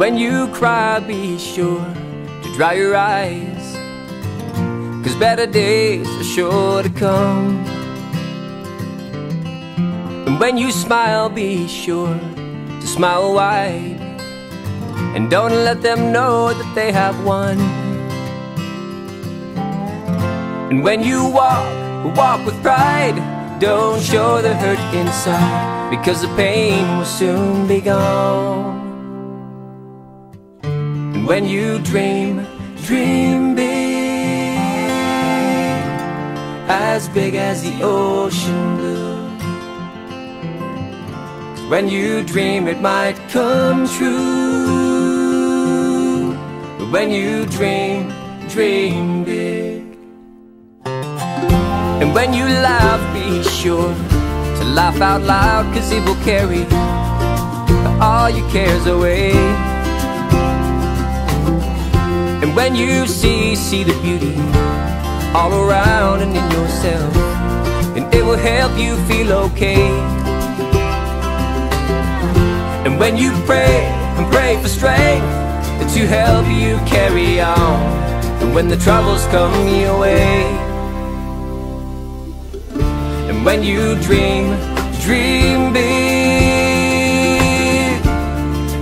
when you cry, be sure to dry your eyes. Cause better days are sure to come. And when you smile, be sure to smile wide. And don't let them know that they have won. And when you walk, walk with pride. Don't show the hurt inside, because the pain will soon be gone. When you dream, dream big, as big as the ocean blue. when you dream, it might come true. When you dream, dream big. And when you laugh, be sure to laugh out loud, cause it will carry all your cares away. And you see, see the beauty all around and in yourself, and it will help you feel okay. And when you pray and pray for strength to help you carry on, and when the troubles come your way. And when you dream, dream big,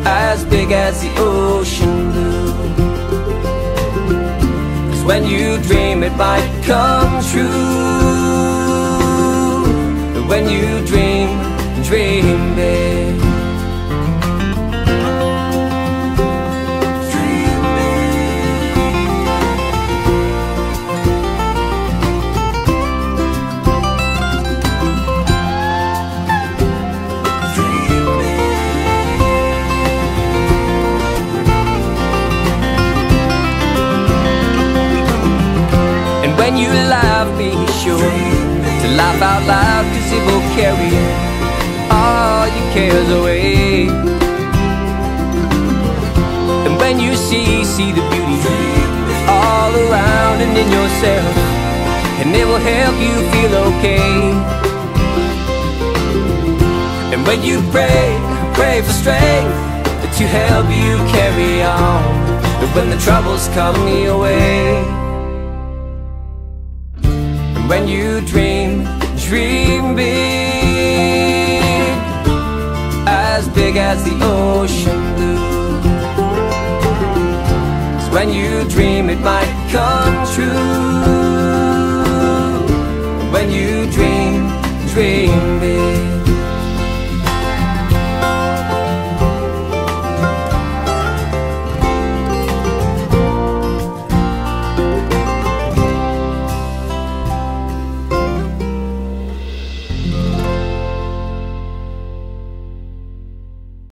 as big as the ocean when you dream, it might come true. When you dream, dream big. You laugh, be sure to laugh out loud, cause it will carry all your cares away. And when you see, see the beauty all around and in yourself, and it will help you feel okay. And when you pray, pray for strength to help you carry on. But when the troubles come your way, and when you dream, dream big, as big as the ocean blue. 'Cause when you dream, it might come true. When you dream, dream big.